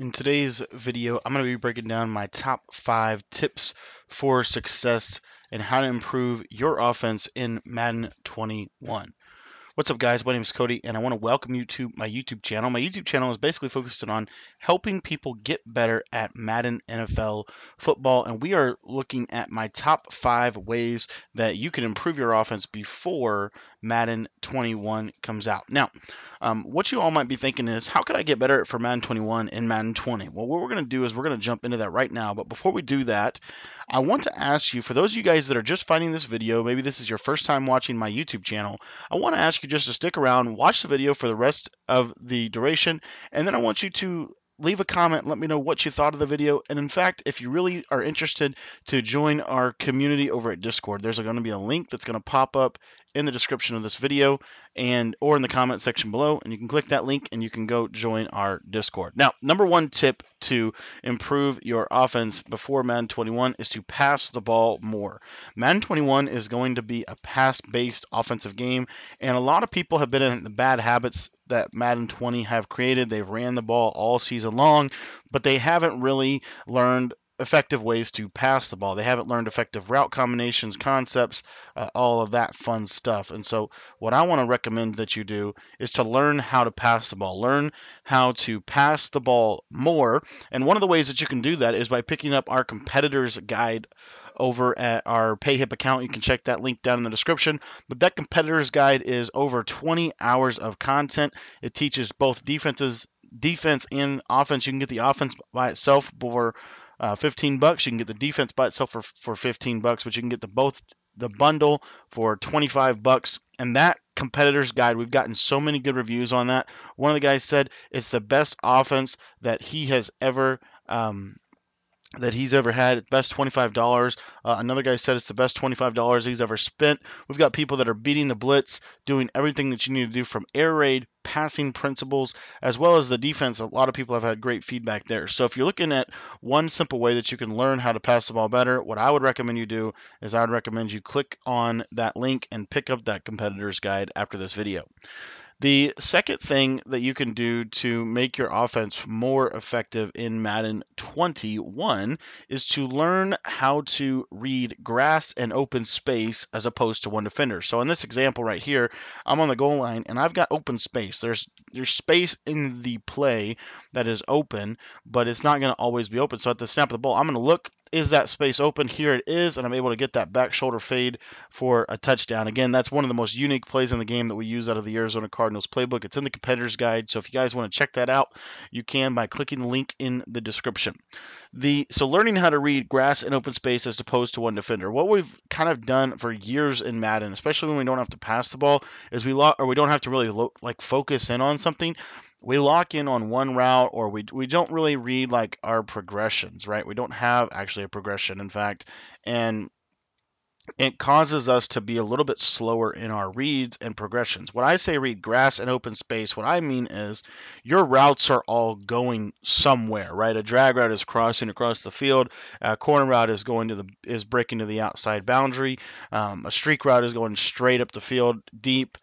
In today's video, I'm going to be breaking down my top five tips for success and how to improve your offense in Madden 21. What's up, guys? My name is Cody, and I want to welcome you to my YouTube channel. My YouTube channel is basically focused on helping people get better at Madden NFL football, and we are looking at my top five ways that you can improve your offense before Madden 21 comes out. Now, um, what you all might be thinking is, how could I get better for Madden 21 and Madden 20? Well, what we're going to do is we're going to jump into that right now. But before we do that, I want to ask you, for those of you guys that are just finding this video, maybe this is your first time watching my YouTube channel, I want to ask you just to stick around, watch the video for the rest of the duration, and then I want you to leave a comment let me know what you thought of the video and in fact if you really are interested to join our community over at discord there's going to be a link that's going to pop up in the description of this video and or in the comment section below and you can click that link and you can go join our discord. Now number one tip to improve your offense before madden 21 is to pass the ball more. Madden 21 is going to be a pass based offensive game and a lot of people have been in the bad habits that madden 20 have created. They've ran the ball all season long but they haven't really learned effective ways to pass the ball. They haven't learned effective route combinations, concepts, uh, all of that fun stuff. And so, what I want to recommend that you do is to learn how to pass the ball, learn how to pass the ball more. And one of the ways that you can do that is by picking up our competitors guide over at our PayHip account. You can check that link down in the description. But that competitors guide is over 20 hours of content. It teaches both defenses defense and offense. You can get the offense by itself for uh, 15 bucks. You can get the defense by itself for, for 15 bucks, but you can get the both the bundle for 25 bucks. And that competitor's guide, we've gotten so many good reviews on that. One of the guys said it's the best offense that he has ever um, that he's ever had. It's best $25. Uh, another guy said it's the best $25 he's ever spent. We've got people that are beating the blitz, doing everything that you need to do from air raid, passing principles, as well as the defense. A lot of people have had great feedback there. So if you're looking at one simple way that you can learn how to pass the ball better, what I would recommend you do is I would recommend you click on that link and pick up that competitor's guide after this video. The second thing that you can do to make your offense more effective in Madden 21 is to learn how to read grass and open space as opposed to one defender. So in this example right here, I'm on the goal line and I've got open space. There's there's space in the play that is open, but it's not going to always be open. So at the snap of the ball, I'm going to look is that space open? Here it is, and I'm able to get that back shoulder fade for a touchdown. Again, that's one of the most unique plays in the game that we use out of the Arizona Cardinals playbook. It's in the competitor's guide, so if you guys want to check that out, you can by clicking the link in the description. The so learning how to read grass and open space as opposed to one defender. What we've kind of done for years in Madden, especially when we don't have to pass the ball, is we lock or we don't have to really lo- like focus in on something we lock in on one route or we, we don't really read like our progressions, right? We don't have actually a progression, in fact. And it causes us to be a little bit slower in our reads and progressions. When I say read grass and open space, what I mean is your routes are all going somewhere, right? A drag route is crossing across the field. A corner route is going to the is breaking to the outside boundary. Um, a streak route is going straight up the field deep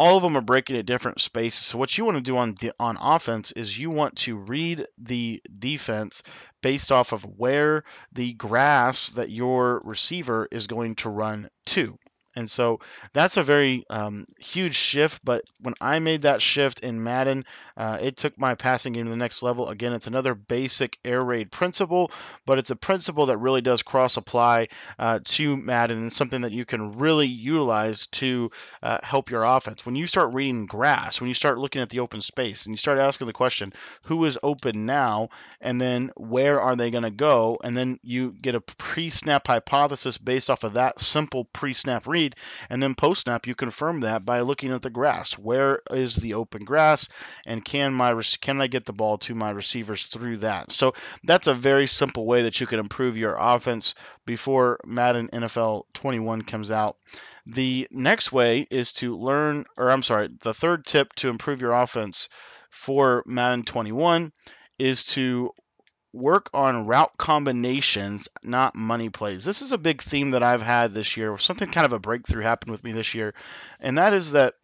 all of them are breaking at different spaces. So what you want to do on on offense is you want to read the defense based off of where the grass that your receiver is going to run to. And so that's a very um, huge shift. But when I made that shift in Madden, uh, it took my passing game to the next level. Again, it's another basic air raid principle, but it's a principle that really does cross apply uh, to Madden and something that you can really utilize to uh, help your offense. When you start reading grass, when you start looking at the open space, and you start asking the question, who is open now, and then where are they going to go, and then you get a pre snap hypothesis based off of that simple pre snap read read. And then post snap, you confirm that by looking at the grass. Where is the open grass? And can my can I get the ball to my receivers through that? So that's a very simple way that you can improve your offense before Madden NFL 21 comes out. The next way is to learn, or I'm sorry, the third tip to improve your offense for Madden 21 is to work on route combinations, not money plays. This is a big theme that I've had this year. Something kind of a breakthrough happened with me this year, and that is that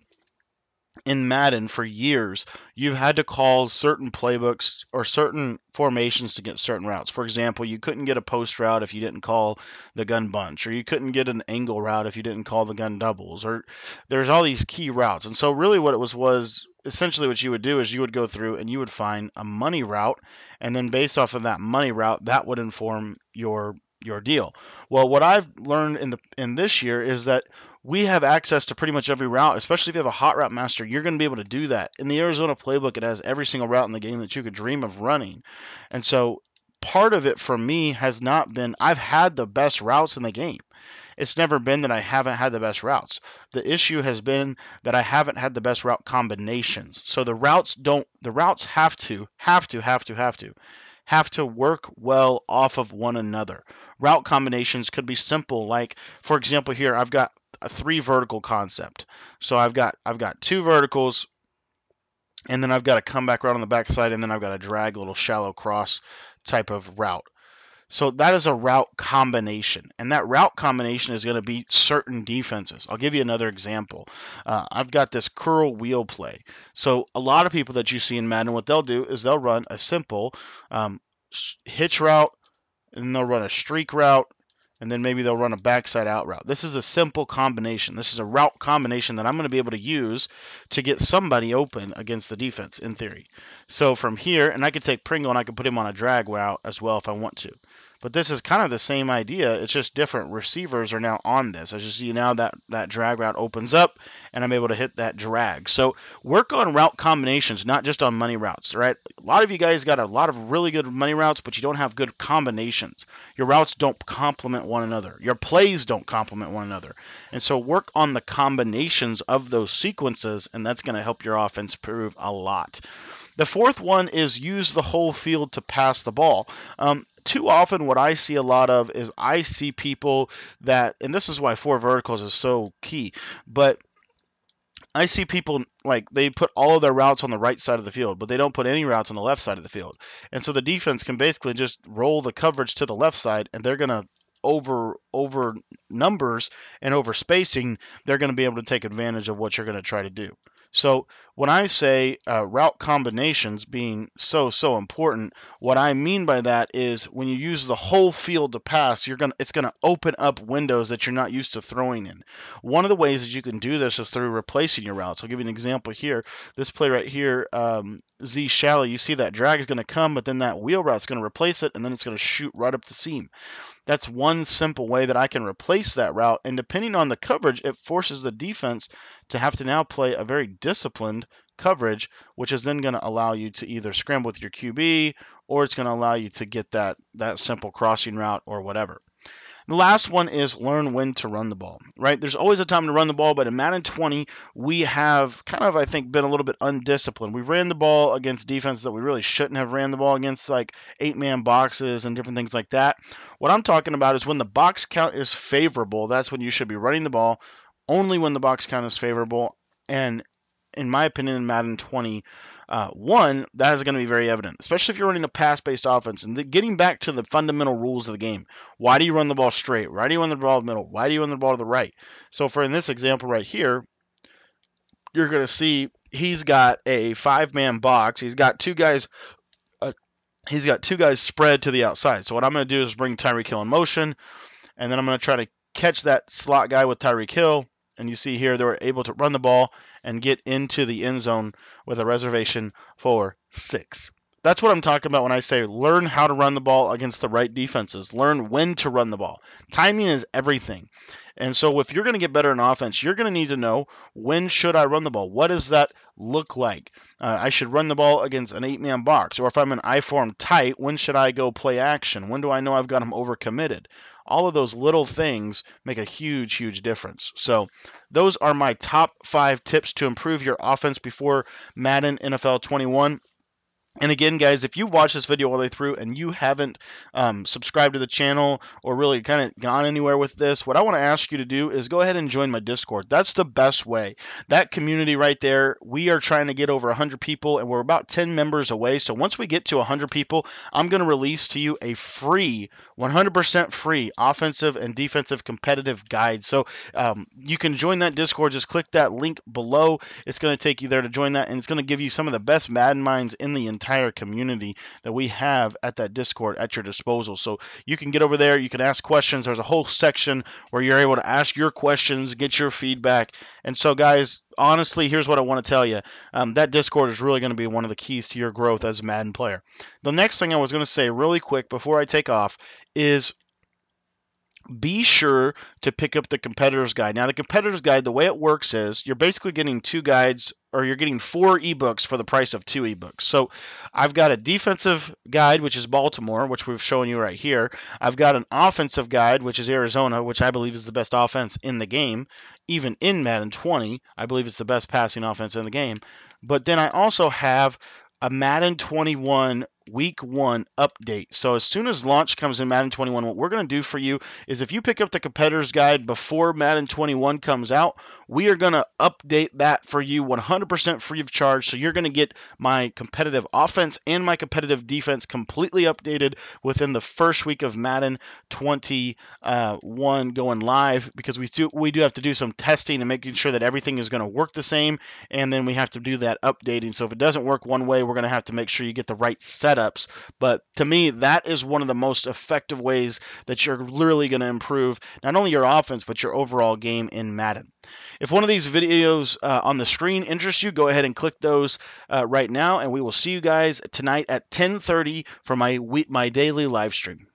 in Madden for years, you've had to call certain playbooks or certain formations to get certain routes. For example, you couldn't get a post route if you didn't call the gun bunch, or you couldn't get an angle route if you didn't call the gun doubles, or there's all these key routes. And so, really, what it was was essentially what you would do is you would go through and you would find a money route, and then based off of that money route, that would inform your your deal. Well, what I've learned in the in this year is that we have access to pretty much every route, especially if you have a hot route master. You're going to be able to do that. In the Arizona playbook, it has every single route in the game that you could dream of running. And so part of it for me has not been I've had the best routes in the game. It's never been that I haven't had the best routes. The issue has been that I haven't had the best route combinations. So the routes don't the routes have to have to have to have to have to work well off of one another. Route combinations could be simple like for example here I've got a three vertical concept. So I've got I've got two verticals and then I've got a comeback route on the backside and then I've got a drag little shallow cross type of route. So that is a route combination, and that route combination is going to be certain defenses. I'll give you another example. Uh, I've got this curl wheel play. So a lot of people that you see in Madden, what they'll do is they'll run a simple um, hitch route, and they'll run a streak route, and then maybe they'll run a backside out route. This is a simple combination. This is a route combination that I'm going to be able to use to get somebody open against the defense in theory. So from here, and I could take Pringle and I could put him on a drag route as well if I want to. But this is kind of the same idea. It's just different. Receivers are now on this. As you see now that that drag route opens up and I'm able to hit that drag. So work on route combinations, not just on money routes, right? A lot of you guys got a lot of really good money routes, but you don't have good combinations. Your routes don't complement one another. Your plays don't complement one another. And so work on the combinations of those sequences, and that's going to help your offense improve a lot. The fourth one is use the whole field to pass the ball. Um, too often what I see a lot of is I see people that, and this is why four verticals is so key, but I see people like they put all of their routes on the right side of the field, but they don't put any routes on the left side of the field. And so the defense can basically just roll the coverage to the left side and they're going to over over numbers and over spacing, they're going to be able to take advantage of what you're going to try to do. So when I say uh, route combinations being so so important, what I mean by that is when you use the whole field to pass, you're gonna it's gonna open up windows that you're not used to throwing in. One of the ways that you can do this is through replacing your routes. I'll give you an example here. This play right here, um, Z shallow, you see that drag is going to come, but then that wheel route is going to replace it, and then it's going to shoot right up the seam. That's one simple way that I can replace that route. And depending on the coverage, it forces the defense to have to now play a very disciplined coverage, which is then going to allow you to either scramble with your QB or it's going to allow you to get that, that simple crossing route or whatever. The last one is learn when to run the ball, right? There's always a time to run the ball, but in Madden 20, we have kind of, I think, been a little bit undisciplined. We ran the ball against defenses that we really shouldn't have ran the ball against, like eight man boxes and different things like that. What I'm talking about is when the box count is favorable, that's when you should be running the ball, only when the box count is favorable. And in my opinion, in Madden 20, uh, one, that is going to be very evident, especially if you're running a pass based offense. And the, getting back to the fundamental rules of the game why do you run the ball straight? Why do you run the ball middle? Why do you run the ball to the right? So, for in this example right here, you're going to see he's got a five man box. He's got two guys. Uh, he's got two guys spread to the outside. So what I'm going to do is bring Tyreek Hill in motion, and then I'm going to try to catch that slot guy with Tyreek Hill and you see here they were able to run the ball and get into the end zone with a reservation for six. That's what I'm talking about when I say learn how to run the ball against the right defenses. Learn when to run the ball. Timing is everything. And so if you're going to get better in offense, you're going to need to know when should I run the ball? What does that look like? Uh, I should run the ball against an eight-man box. Or if I'm an I form tight, when should I go play action? When do I know I've got him overcommitted? All of those little things make a huge, huge difference. So, those are my top five tips to improve your offense before Madden NFL 21. And again, guys, if you've watched this video all the way through and you haven't um, subscribed to the channel or really kind of gone anywhere with this, what I want to ask you to do is go ahead and join my Discord. That's the best way. That community right there, we are trying to get over 100 people and we're about 10 members away. So once we get to 100 people, I'm going to release to you a free, 100% free offensive and defensive competitive guide. So um, you can join that Discord. Just click that link below. It's going to take you there to join that and it's going to give you some of the best Madden minds in the entire entire community that we have at that Discord at your disposal. So you can get over there, you can ask questions. There's a whole section where you're able to ask your questions, get your feedback. And so, guys, honestly, here's what I want to tell you. Um, that Discord is really going to be one of the keys to your growth as a Madden player. The next thing I was going to say, really quick, before I take off, is be sure to pick up the competitor's guide. Now, the competitor's guide, the way it works is you're basically getting two guides or you're getting four ebooks for the price of two ebooks. So I've got a defensive guide, which is Baltimore, which we've shown you right here. I've got an offensive guide, which is Arizona, which I believe is the best offense in the game. Even in Madden 20, I believe it's the best passing offense in the game. But then I also have a Madden 21 week one update. So as soon as launch comes in Madden 21, what we're going to do for you is if you pick up the competitor's guide before Madden 21 comes out, we are going to update that for you 100% free of charge. So you're going to get my competitive offense and my competitive defense completely updated within the first week of Madden 21 going live because we do we do have to do some testing and making sure that everything is going to work the same and then we have to do that updating. So if it doesn't work one way, we're going to have to make sure you get the right set setups. But to me, that is one of the most effective ways that you're literally going to improve not only your offense, but your overall game in Madden. If one of these videos uh, on the screen interests you, go ahead and click those uh, right now, and we will see you guys tonight at 10:30 for my my daily live stream.